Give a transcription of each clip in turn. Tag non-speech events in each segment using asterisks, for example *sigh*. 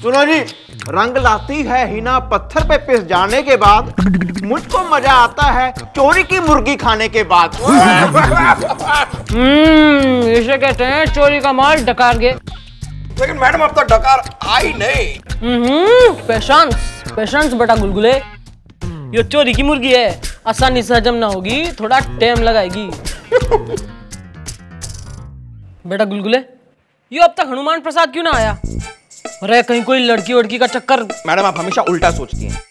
सुनो जी रंग लाती है हिना पत्थर पे पिस जाने के बाद मुझको मज़ा आता है चोरी की मुर्गी खाने के बाद। हम्म इसे कहते हैं चोरी का माल डकार के लेकिन मैडम अब तक डकार आई नहीं। हम्म पेशेंस पेशेंस बेटा गुलगुले। ये चोरी की मुर्गी है आसानी से हजम ना होगी थोड़ा टाइम लगाएगी। बेटा गुलगुले, यू अब तक हनुमान प्रसाद क्यों ना आया? अरे, कहीं कोई लड़की वड़की का चक्कर। मैडम, आप हमेशा उल्टा सोचती हैं।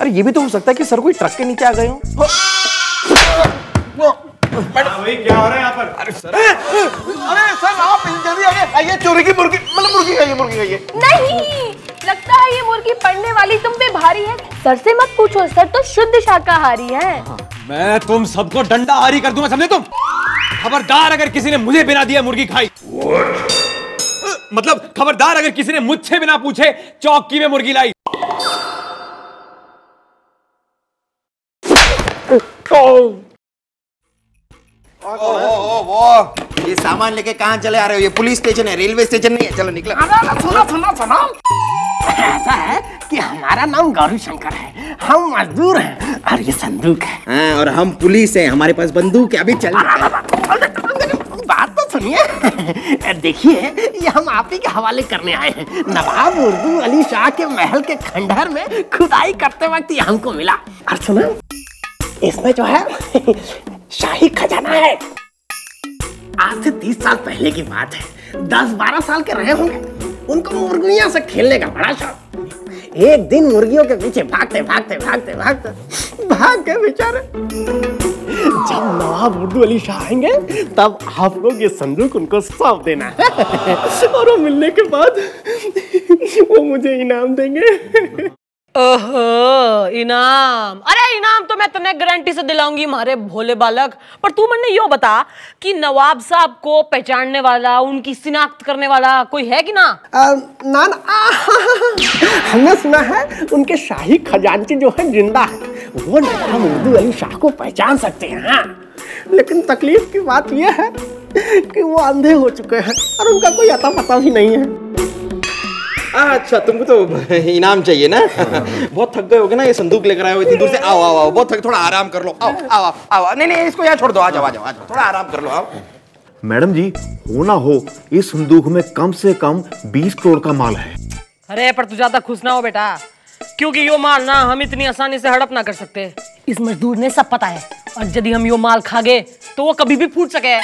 अरे, ये भी तो हो सकता है कि सर कोई ट्रक के नीचे आ गए हो। भाई क्या हो रहा है यहाँ पर? अरे सर। अरे सर आप जल्दी आइए आइए चोरी की मुर्गी मतलब मुर्गी खाइए मुर्गी खाइए नहीं लगता है ये मुर्गी पड़ने वाली तुम पे भारी है। सर से मत पूछो सर तो शुद्ध शाकाहारी है। मैं तुम सबको डंडा हारी कर दूँगा समझे तुम? खबरदार अगर किसी ने मुझे बिना दिया मुर्गी खाई। मतलब खबरदार अगर किसी ने मुझसे बिना पूछे चौकी में मुर्गी लाई। ओ, ओ, वो ये सामान लेके कहाँ चले आ रहे हो? ये पुलिस स्टेशन है रेलवे स्टेशन नहीं है। चलो निकलो। सुनो सुनो सुनो। ऐसा है कि हमारा नाम गौरी शंकर है। हम मजदूर हैं और ये संदूक है। हाँ, और हम पुलिस हैं। हमारे पास बंदूक है अभी चल। बात तो सुनिए। देखिए ये हम आप ही के हवाले करने आए हैं। नवाब उर्दू अली शाह के महल के खंडहर में खुदाई करते वक्त ये हमको मिला। और सुनो इसमें जो है शाही खजाना है। आज से तीस साल पहले की बात है। दस बारह साल के रहे होंगे। उनको मुर्गियाँ से खेलने का बड़ा शौक। एक दिन मुर्गियों के पीछे भागते भागते भागते भागते भाग गए बेचारे। जब नवाब उर्दू अली शाह आएँगे, तब आप लोग ये संदूक उनको सौंप देना। और वो मिलने के बाद वो मुझे इनाम देंगे। ओहो इनाम। अरे इनाम तो मैं तुम्हें गारंटी से दिलाऊँगी हमारे भोले बालक। पर तू मैंने यो बता कि नवाब साहब को पहचानने वाला उनकी शिनाख्त करने वाला कोई है कि ना? आ, ना ना हमने सुना है उनके शाही खजानची जो है ज़िंदा है। वो नवाब उर्दू अली शाह को पहचान सकते हैं हाँ। लेकिन तकलीफ़ की बात यह है कि वो अंधे हो चुके हैं और उनका कोई अता पता भी नहीं है। अच्छा तुमको तो इनाम चाहिए ना बहुत थक गए होगे ना ये संदूक लेकर आए हो इतनी दूर से आओ आओ आओ बहुत थक थोड़ा आराम कर लो आओ आओ आओ नहीं नहीं इसको यहाँ छोड़ दो आ जाओ आ जाओ आ जाओ थोड़ा आराम कर लो आओ मैडम जी हो ना हो इस संदूक में कम से कम 20 करोड़ का माल है अरे पर तू ज़्यादा खुश ना हो बेटा। क्योंकि यो माल ना हम इतनी आसानी से हड़प ना कर सकते। इस मजदूर ने सब पता है और यदि हम यो माल खा गए तो वो कभी भी फूट सके।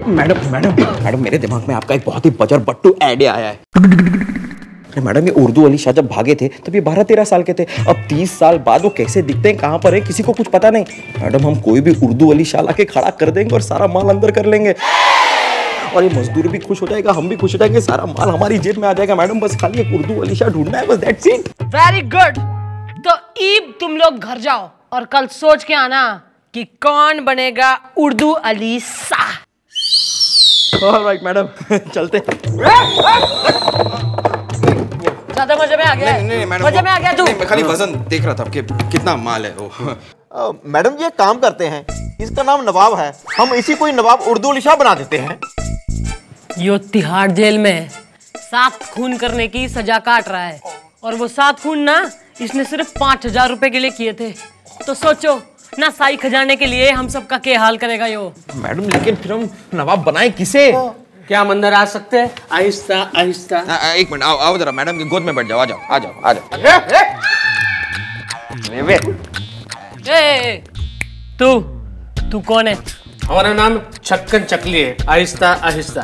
मैडम मैडम मैडम, मेरे दिमाग में आपका एक बहुत ही बजर बट्टू आइडिया आया है। अरे मैडम, ये उर्दू अली शाह जब भागे थे, तब ये बारह तेरह साल के थे। अब तीस साल बाद वो कैसे दिखते हैं, कहाँ पर है, किसी को कुछ पता नहीं। मैडम, हम कोई भी उर्दू अली शाह लाके खड़ा कर देंगे और सारा माल अंदर कर लेंगे। और ये मजदूर भी खुश हो जाएगा, हम भी खुश हो जाएँगे, सारा माल हमारी जेब में आ जाएगा। मैडम, बस खाली एक उर्दू अली शाह ढूंढना है, बस दैट्स इट वेरी गुड तो ईब तुम लोग घर जाओ और कल सोच के आना कि कौन बनेगा उर्दू अली शाह। ऑलराइट मैडम *laughs* चलते ज़्यादा मज़े में आ गया नहीं नहीं मैडम मज़े में आ गया तू। मैं खाली वज़न देख रहा था कि कितना माल है वो। मैडम जी एक काम करते हैं। इसका नाम नवाब है। हम इसी को ही नवाब उर्दू अली शाह बना देते हैं। यो तिहाड़ जेल में सात खून करने की सजा काट रहा है। और वो सात खून ना इसने सिर्फ़ पाँच हज़ार रुपए के लिए किए थे। तो सोचो ना साई खजाने के लिए हम सबका क्या हाल करेगा यो? मैडम लेकिन फिर हम नवाब बनाए किसे? क्या हम अंदर आ सकते हैं? आहिस्ता आहिस्ता। आ, आ, एक मिनट आओ आओ जरा मैडम की गोद में बैठ जाओ आ जाओ आ जाओ आ जाओ। तू तू कौन है? हमारा नाम छक्कन चकली है। आहिस्ता आहिस्ता।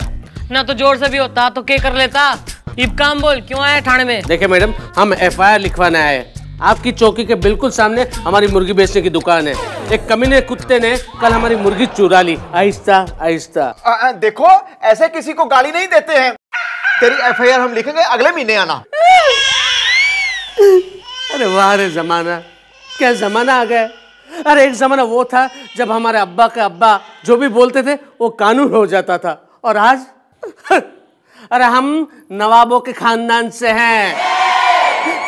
ना तो ज़ोर से भी होता तो क्या कर लेता? इब काम बोल क्यों आया थाने में? देखे मैडम हम एफआईआर लिखवाने आए हैं। आपकी चौकी के बिल्कुल सामने हमारी मुर्गी बेचने की दुकान है। एक कमीने कुत्ते ने कल हमारी मुर्गी चुरा ली। आहिस्ता आहिस्ता। देखो ऐसे किसी को गाली नहीं देते हैं। तेरी एफआईआर हम लिखेंगे अगले महीने आना। अरे वाह रे जमाना। क्या जमाना आ गया? अरे एक जमाना वो था जब हमारे अब्बा के अब्बा जो भी बोलते थे वो कानून हो जाता था। और आज? *laughs* अरे हम नवाबों के खानदान से हैं।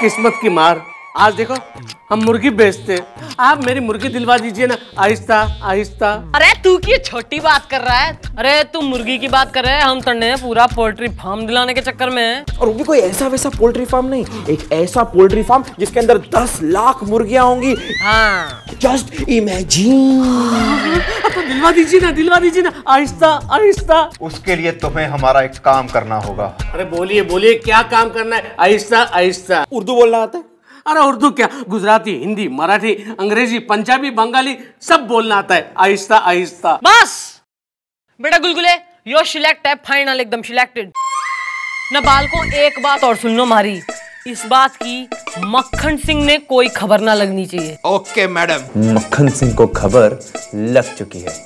किस्मत की मार। आज देखो हम मुर्गी बेचते हैं। आप मेरी मुर्गी दिलवा दीजिए ना। आहिस्ता आहिस्ता। अरे तू की छोटी बात कर रहा है? अरे तू मुर्गी की बात कर रहे हैं। हम तन्ने पूरा पोल्ट्री फार्म दिलाने के चक्कर में हैं। और वो भी कोई ऐसा वैसा पोल्ट्री फार्म नहीं एक ऐसा पोल्ट्री फार्म जिसके अंदर दस लाख मुर्गियाँ होंगी। हाँ। जस्ट इमेजिन तो दिलवा दीजिए ना दिलवा दीजिए ना। आहिस्ता आहिस्ता। उसके लिए तुम्हें हमारा एक काम करना होगा। अरे बोलिए बोलिए क्या काम करना है? आहिस्ता आहिस्ता। उर्दू बोलना आता है? अरे उर्दू क्या? गुजराती हिंदी मराठी अंग्रेज़ी पंजाबी बंगाली सब बोलना आता है। आहिस्ता आहिस्ता। बस! बेटा गुलगुले यो सिलेक्ट है फाइनल एकदम सिलेक्टेड न बाल को एक बात और सुन लो मारी। इस बात की मक्खन सिंह ने कोई खबर ना लगनी चाहिए। Okay madam. मक्खन सिंह को खबर लग चुकी है।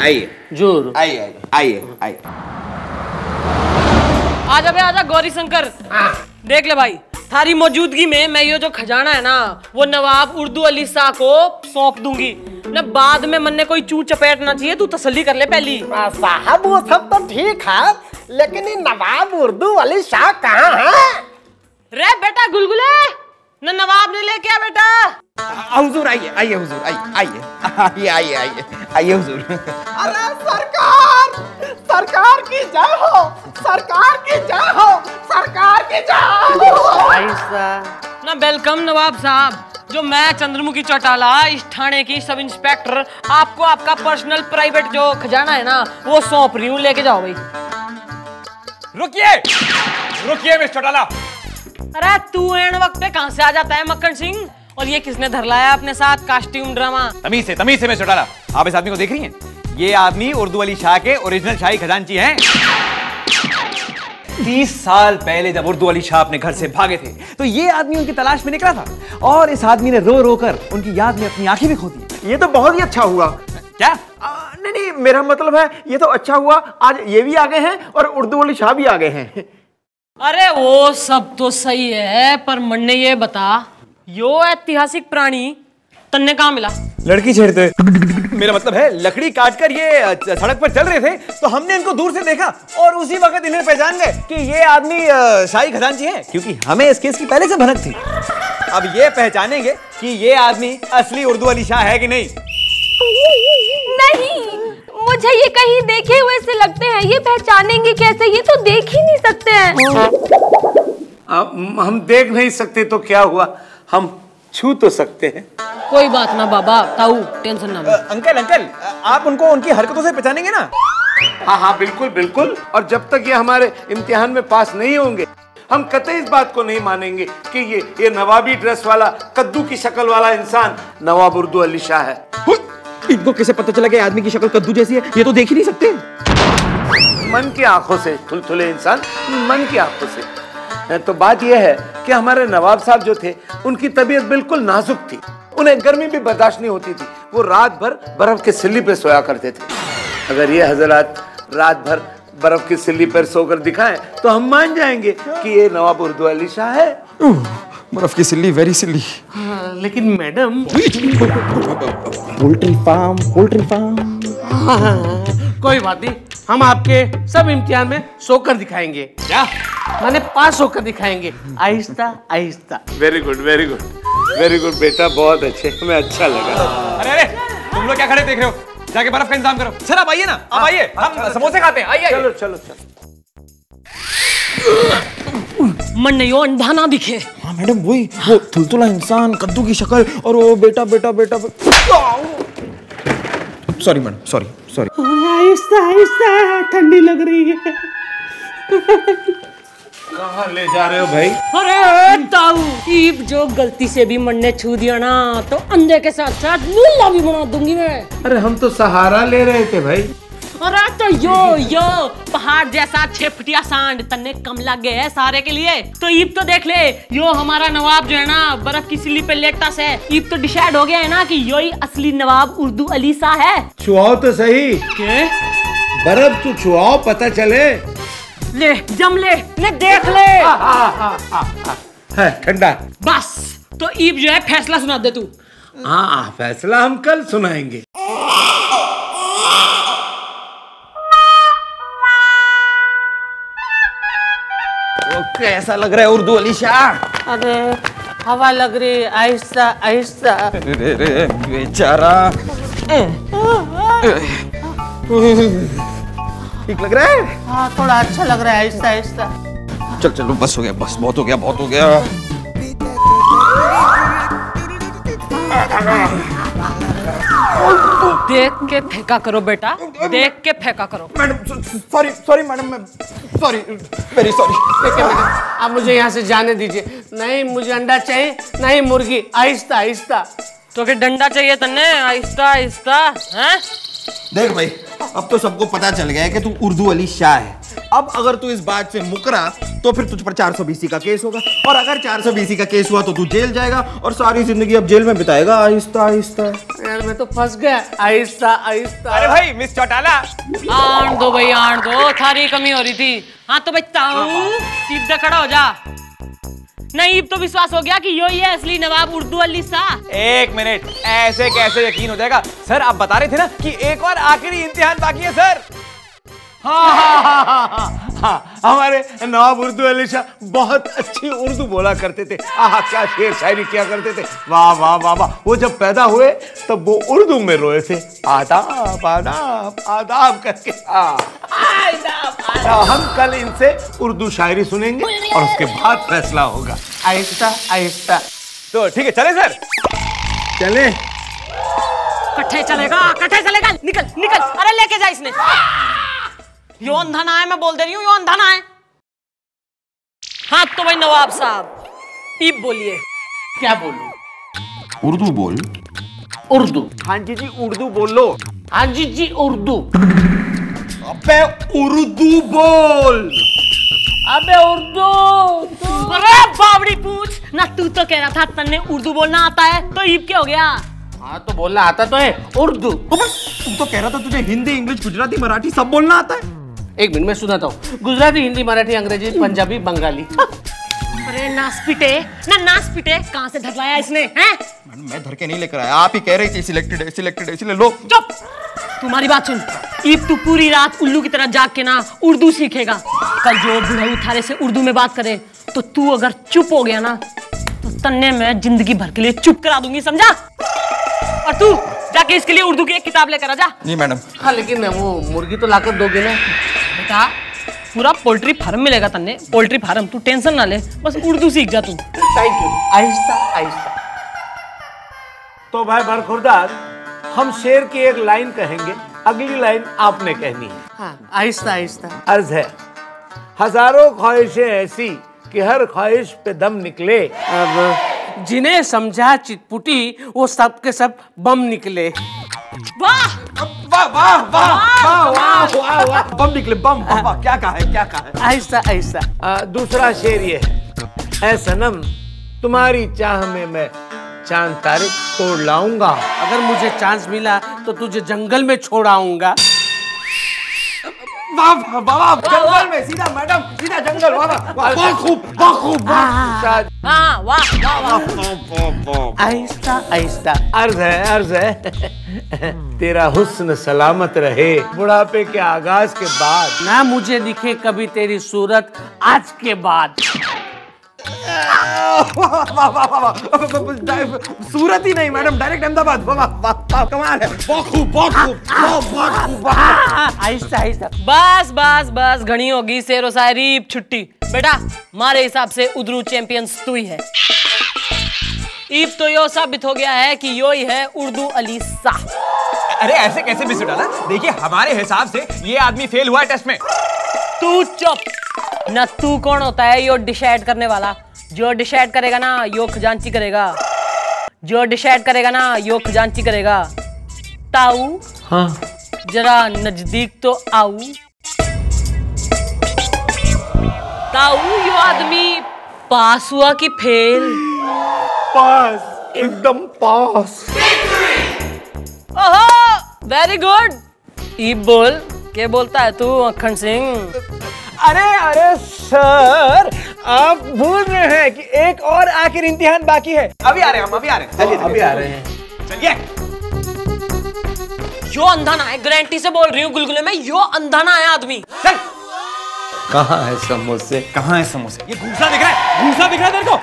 आइए। ज़ोर। आइए आइए आइए। आजा बे आजा गौरी शंकर। देख ले भाई थारी मौजूदगी में मैं ये जो खजाना है ना वो नवाब उर्दू अली शाह को सौंप दूँगी। न बाद में मन ने कोई चू चपेटना चाहिए तू तसल्ली कर ले पहली। साहब वो सब तो ठीक है लेकिन ये नवाब उर्दू अली शाह कहाँ है? रे बेटा गुलगुले। न नवाब ने ले क्या बेटा? हुजूर आइए आइए हुजूर आइए आइए आइए आइए आइए। आइए हुजूर। अरे सरकार सरकार की जय हो सरकार की जय हो सरकार की जय हो। ना वेलकम नवाब साहब जो मैं चंद्रमुखी चौटाला इस थाने की सब इंस्पेक्टर आपको आपका पर्सनल प्राइवेट जो खजाना है ना वो सौंप रही हूँ लेके जाओ भाई। रुकिए रुकिए मिस चौटाला। अरे तू एन वक्त पे कहाँ से आ जाता है मक्खन सिंह? और ये किसने धर लाया अपने साथ कास्ट्यूम ड्रामा तमीज से तमीज से मिस चौटाला आप इस आदमी को देख रही हैं? ये आदमी उर्दू अली शाह के ओरिजिनल शाही खजांची हैं। तीस साल पहले जब उर्दू अली शाह अपने घर से भागे थे तो ये आदमी उनकी तलाश में निकला था। और इस आदमी ने रो रो कर उनकी याद में अपनी आँखें भी खो दी। ये तो बहुत ही अच्छा हुआ। क्या? आ, नहीं नहीं मेरा मतलब है ये तो अच्छा हुआ आज ये भी आ गए हैं और उर्दू वाली शाह भी आ गए हैं। अरे वो सब तो सही है पर मन ने ये बता यो ऐतिहासिक प्राणी तन्ने कहाँ मिला? लड़की छेड़ते मेरा मतलब है लकड़ी काट कर ये सड़क पर चल रहे थे तो हमने इनको दूर से देखा और उसी वक्त इन्हें पहचान गए कि ये आदमी शाही खजांची है क्योंकि हमें इस केस की पहले से भनक थी। अब ये पहचानेंगे कि ये आदमी असली उर्दू अली शाह है कि नहीं। नहीं मुझे ये कहीं देखे हुए से लगते हैं। ये पहचानेंगे कैसे? ये तो देख ही नहीं सकते हैं। अब हम देख नहीं सकते तो क्या हुआ? हम छू तो सकते हैं। कोई बात ना बाबा ताऊ टेंशन ना ले। अंकल अंकल आप उनको उनकी हरकतों से पहचानेंगे ना? हाँ हाँ बिल्कुल बिल्कुल। और जब तक ये हमारे इम्तिहान में पास नहीं होंगे हम कतई इस बात को नहीं मानेंगे कि ये ये नवाबी ड्रेस वाला कद्दू की शक्ल वाला इंसान नवाब उर्दू अली शाह है। इनको कैसे पता चला कि आदमी की शक्ल कद्दू जैसी है? ये तो देख ही नहीं सकते। मन की आँखों से थुलथुले इंसान मन की आँखों से। तो बात यह है कि हमारे नवाब साहब जो थे उनकी तबीयत बिल्कुल नाजुक थी। उन्हें गर्मी भी बर्दाश्त नहीं होती थी। वो रात भर बर्फ़ के सिल्ली पर सोया करते थे। अगर ये हज़रत रात भर बर्फ़ की सिल्ली पर सोकर दिखाएँ तो हम मान जाएँगे कि ये नवाब उर्दू अली शाह है। बर्फ़ की सिल्ली वेरी सिल्ली। हाँ, लेकिन madam poultry farm poultry farm कोई बात नहीं। हम आपके सब इम्तिहान में सोकर दिखाएँगे। क्या? मैंने पास होकर दिखाएँगे। आहिस्ता आहिस्ता। Very good very good very good बेटा बहुत अच्छे। हमें अच्छा लगा। अरे अरे तुम लोग क्या खड़े देख रहे हो? जाके बर्फ़ का इंतज़ाम करो। सर आप आइए ना। आप आइए। हम समोसे खाते हैं। आइए चलो चलो चलो। मन नहीं यो अंधा ना दिखे। हाँ मैडम वही वो थुलथुला इंसान कद्दू की शक्ल और वो बेटा बेटा बेटा बेटा। Sorry madam sorry sorry Aahista Aahista ठंडी लग रही है। कहाँ ले जा रहे हो भाई? अरे ताऊ ईब जो गलती से भी मन ने छू दिया ना तो अंधे के साथ साथ लूला भी बना दूँगी मैं। अरे हम तो सहारा ले रहे थे भाई। अरे तो यो यो पहाड़ जैसा छेपटिया सांड तन्ने कम लग गए है सारे के लिए। तो ईब तो देख ले यो हमारा नवाब जो है ना बर्फ़ की सिल्ली पे लेटा से ईब तो डिसाइड हो गया है ना कि यो ही असली नवाब उर्दू अली सा है। छुआओ तो सही। के बर्फ़ तू छुआओ पता चले। ले जम ले ने देख ले। ठंडा। बस तो ईब जो है फैसला सुना दे तू। हाँ, फैसला हम कल सुनाएँगे। कैसा लग रहा है उर्दू अली शाह अरे हवा लग रही है आहिस्ता। आहिस्ता रे रे बेचारा। ठीक लग रहा है? हाँ थोड़ा अच्छा लग रहा है आहिस्ता आहिस्ता। चल चलो बस हो गया बस बहुत हो गया बहुत हो गया। देख के फेंका करो बेटा देख के फेंका करो। मैडम सॉरी सॉरी मैडम मैं सॉरी वेरी सॉरी मैडम आप मुझे यहाँ से जाने दीजिए। नहीं मुझे अंडा चाहिए नहीं मुर्गी। आहिस्ता आहिस्ता। तो के डंडा चाहिए तन्ने? आहिस्ता आहिस्ता हैं? देख भाई अब तो सबको पता चल गया है कि तू उर्दू अली शाह है। अब अगर तू इस बात से मुकरा तो फिर तुझ पर 420 का केस होगा। और अगर 420 का केस हुआ तो तू जेल जाएगा और सारी ज़िंदगी अब जेल में बिताएगा। आहिस्ता आहिस्ता। यार मैं तो फंस गया। आहिस्ता आहिस्ता। अरे भाई मिस चौटाला। आण दो भाई आण दो। थारी कमी हो रही थी। हाँ तो भाई ताऊ सीधा खड़ा हो जा। नहीं तो विश्वास हो गया कि यो ही है असली नवाब उर्दू अली शाह। एक मिनट, ऐसे कैसे यकीन हो जाएगा? सर, आप बता रहे थे ना कि एक और आखिरी इम्तिहान बाकी है, सर। हाँ हाँ हाँ हाँ हाँ हाँ हमारे नवाब उर्दू अली शाह बहुत अच्छी उर्दू बोला करते थे आह क्या शेर शायरी किया करते थे वाह वाह वाह वाह वो जब पैदा हुए तब वो उर्दू में रोए थे आदाब आदाब आदाब करके हाँ आदाब हम कल इनसे उर्दू शायरी सुनेंगे और उसके बाद फैसला होगा आहिस्ता आहिस्ता तो ठीक है चले सर चले कट्ठे चलेगा कट्ठे चलेगा निकल निकल अरे लेके जा इसने यो अंधा ना है मैं बोल दे रही हूँ यो अंधा ना है हाँ तो भाई नवाब साहब ईब बोलिए। क्या बोलूँ? उर्दू बोल। उर्दू। हाँ जी जी उर्दू बोलो। हाँ जी जी उर्दू। अबे उर्दू बोल। अबे उर्दू अरे बावड़ी पूछ। ना तू तो कह रहा था तन्ने उर्दू बोलना आता है तो ईब क्या हो गया? हाँ तो बोलना आता तो है उर्दू। तू तो कह रहा था तुझे हिंदी इंग्लिश गुजराती मराठी सब बोलना आता है। एक मिनट में सुनाता हूँ। गुजराती हिंदी मराठी अंग्रेज़ी पंजाबी बंगाली। अरे नास पिटे। ना नास पिटे। कहाँ से धरलाया इसने हैं? मैं धर के नहीं लेकर आया। आप ही कह रही थी सिलेक्टेड है सिलेक्टेड है इसलिए लो। चुप। तुम्हारी बात सुन। ईब तू पूरी रात उल्लू की तरह जाग के ना उर्दू सीखेगा। कल जो बुढ़ऊ थारे से उर्दू में बात करे तो तू अगर चुप हो गया ना तो तन्ने मैं ज़िंदगी भर के लिए चुप करा दूँगी समझा? और तू जाके इसके लिए उर्दू की एक किताब लेकर आ जा। नहीं मैडम। हाँ लेकिन वो मुर्गी तो लाकर दोगे ना। बेटा पूरा पोल्ट्री फार्म मिलेगा तन्ने। पोल्ट्री फार्म तू टेंशन ना ले। बस उर्दू सीख जा तू। Thank you Aahista Aahista. तो भाई बरखुरदार हम शेर की एक लाइन कहेंगे। अगली लाइन आपने कहनी है। हाँ आहिस्ता आहिस्ता। अर्ज़ है हज़ारों ख्वाहिशें ऐसी कि हर ख्वाहिश पे दम निकले। अब जिन्हें समझा चिटपुटी वो सब के सब बम निकले। वाह! वाह वाह वाह वाह वाह वाह वाह बम निकले बम वाह वाह क्या कहा है क्या है? दूसरा शेर ये है। ऐ सनम तुम्हारी चाह में मैं चाँद तारे तोड़ लाऊँगा। अगर मुझे चांस मिला तो तुझे जंगल में छोड़ आऊँगा। वाह वाह वाह वाह जंगल में सीधा मैडम सीधा जंगल वाह वाह वाह। बहुत खूब बहुत खूब हाँ वाह वाह। आहिस्ता आहिस्ता। अर्ज़ है अर्ज़ है। तेरा हुस्न सलामत रहे। बुढ़ापे के आगाज़ के बाद। ना मुझे दिखे कभी तेरी सूरत आज के बाद। सूरत ही नहीं मैडम डायरेक्ट अहमदाबाद। वाह वाह वाह वाह कमाल है। बहुत खूब बहुत खूब बहुत बहुत खूब वाह आहिस्ता आहिस्ता। बस बस बस घनी होगी शेरो शायरी छुट्टी। बेटा मारे हिसाब से उद्रू चैंपियंस तू ही है। ईब तो यो साबित हो गया है कि यो ही है उर्दू अली शाह अरे ऐसे कैसे मिस डाला? देखिए हमारे हिसाब से ये आदमी फेल हुआ है टेस्ट में। तू चुप। ना तू कौन होता है यो डिसाइड करने वाला। जो डिसाइड करेगा ना यो खजांची करेगा। जो डिसाइड करेगा ना यो खजांची करेगा। ताऊ हाँ। जरा नज़दीक तो आऊ। ताऊ यो आदमी पास हुआ कि फेल? पास एकदम पास। ओहो वेरी गुड ई बोल के बोलता है तू अखंड सिंह? अरे अरे सर आप भूल रहे हैं कि एक और आखिर इम्तिहान बाकी है। अभी आ रहे हैं हम अभी आ रहे हैं। चलिए अभी आ रहे हैं। चलिए। यो अंधा ना है गारंटी से बोल रही हूँ गुलगुले में यो अंधा ना है आदमी। चल। कहाँ है समोसे? कहाँ है समोसे? ये घूसा दिख रहा है घूसा दिख रहा है तेरे को।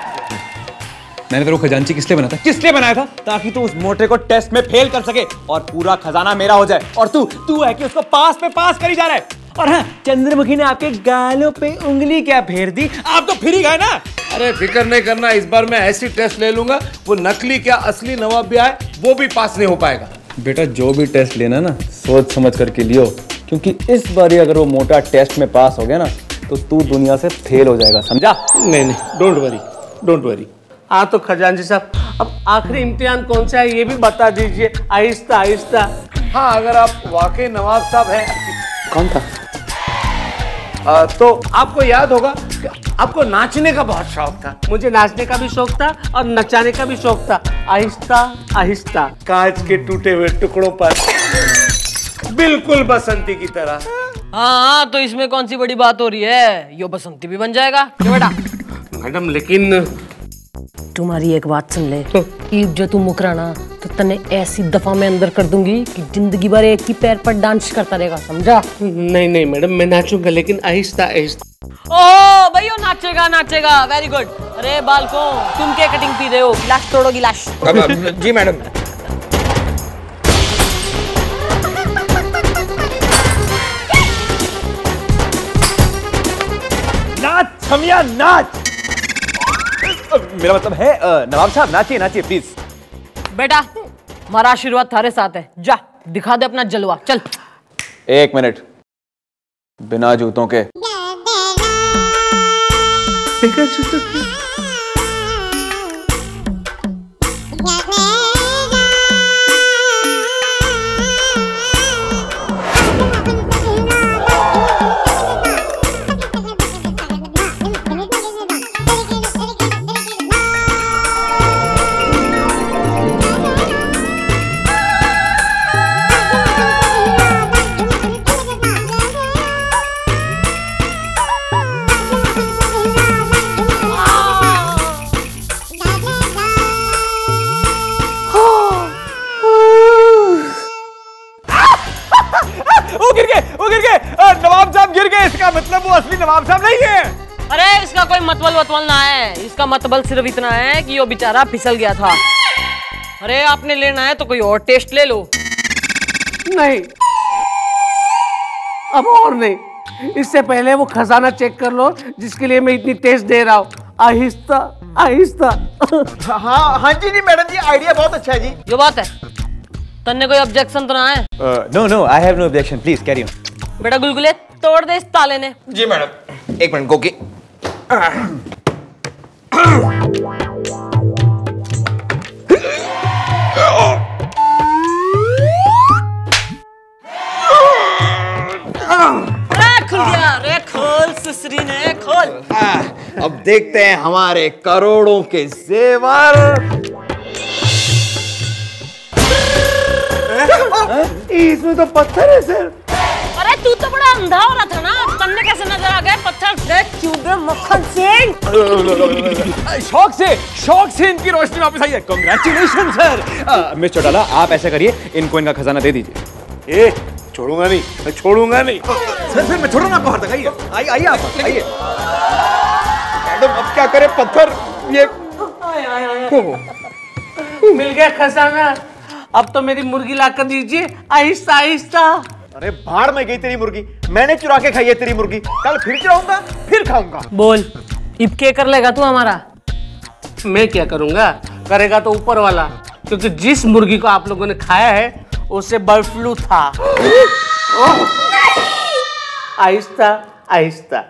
मैंने तेरे को खजांची किस लिए बनाया था? किस लिए बनाया था? ताकि तू उस मोटे को टेस्ट में फेल कर सके और पूरा खजाना मेरा हो जाए। और तू तू है कि उसको पास पे पास करी जा रहा है। और हाँ चंद्रमुखी ने आपके गालों पे उंगली क्या फेर दी? आप तो फिर ही गए ना। अरे फ़िक्र नहीं करना इस बार मैं ऐसी टेस्ट ले लूँगा वो नकली क्या असली नवाब भी आए वो भी पास नहीं हो पाएगा। बेटा जो भी टेस्ट लेना ना सोच समझ करके लियो क्योंकि इस बार अगर वो मोटा टेस्ट में पास हो गया ना तो तू दुनिया से फेल हो जाएगा समझा? नहीं नहीं डोंट वरी डोंट वरी हाँ तो खजांची साहब अब आखिरी इम्तिहान कौन सा है ये भी बता दीजिए आहिस्ता आहिस्ता। हाँ अगर आप वाकई नवाब साहब हैं कौन था? आ, तो आपको याद होगा कि आपको नाचने का बहुत शौक था। मुझे नाचने का भी शौक था और नचाने का भी शौक था। आहिस्ता आहिस्ता। कांच के टूटे हुए टुकड़ों पर। बिल्कुल बसंती की तरह। हाँ हाँ तो इसमें कौन सी बड़ी बात हो रही है? यो बसंती भी बन जाएगा। बेटा मैडम लेकिन तुम्हारी एक बात सुन ले। कि जो तू मुकरा ना तो तने ऐसी दफ़ा में अंदर कर दूँगी कि ज़िंदगी भर एक ही पैर पर डांस करता रहेगा समझा? नहीं नहीं मैडम मैं नाचूँगा लेकिन आहिस्ता आहिस्ता। ओ भाई वो नाचेगा नाचेगा। वेरी गुड अरे बालको तुम क्या कटिंग पी रहे हो? गिलास तोड़ो गिलास। जी मैडम। नाच छमिया नाच। मेरा मतलब है नवाब साहब नाचिए नाचिए प्लीज़ बेटा हमारा आशीर्वाद थारे साथ है। जा दिखा दे अपना जलवा चल। एक मिनट। बिना जूतों के इसका मतलब वो असली नवाब साहब नहीं है। अरे इसका कोई मतबल वतबल ना है। इसका मतबल सिर्फ़ इतना है कि वो बेचारा फिसल गया था। अरे आपने लेना है तो कोई और टेस्ट ले लो। नहीं। अब और नहीं। इससे पहले वो खजाना चेक कर लो जिसके लिए मैं इतनी टेस्ट दे रहा हूँ। आहिस्ता आहिस्ता। हाँ हाँ जी जी मैडम जी आइडिया बहुत अच्छा है जी। जो बात है। तन्ने कोई ऑब्जेक्शन तो ना है no no I have no objection please carry on बेटा गुलगुले तोड़ दे इस ताले ने। जी मैडम। एक मिनट गोकी। अरे खुल गया अरे खोल सुसरी ने खोल। अब देखते हैं हमारे करोड़ों के जेवर। इसमें तो पत्थर है सर। तू तो बड़ा अंधा हो रहा था ना। तन्ने कैसे नज़र आ गए पत्थर। क्यों मक्खन सिंह? *laughs* शौक से शौक से इनकी रोशनी वापस आई है। कांग्रेचुलेशन सर मिस चौटाला आप ऐसा करिए इनको इनका खजाना दे दीजिए। ए छोड़ूँगा नहीं मैं छोड़ूँगा नहीं। सर सर मैं छोड़ो ना आपको हाथ तक आइए। आइए आइए आप आइए। मैडम अब क्या करें पत्थर ये मिल गया खजाना। अब तो मेरी मुर्गी ला कर दीजिए आहिस्ता आहिस्ता। अरे भाड़ में गई तेरी मुर्गी। मैंने चुरा के खाई है तेरी मुर्गी। कल फिर चुराऊँगा फिर खाऊँगा। बोल इब के कर लेगा तू हमारा? मैं क्या करूँगा? करेगा तो ऊपर वाला क्योंकि जिस मुर्गी को आप लोगों ने खाया है उसे बर्ड फ्लू था। *gasps* आहिस्ता आहिस्ता।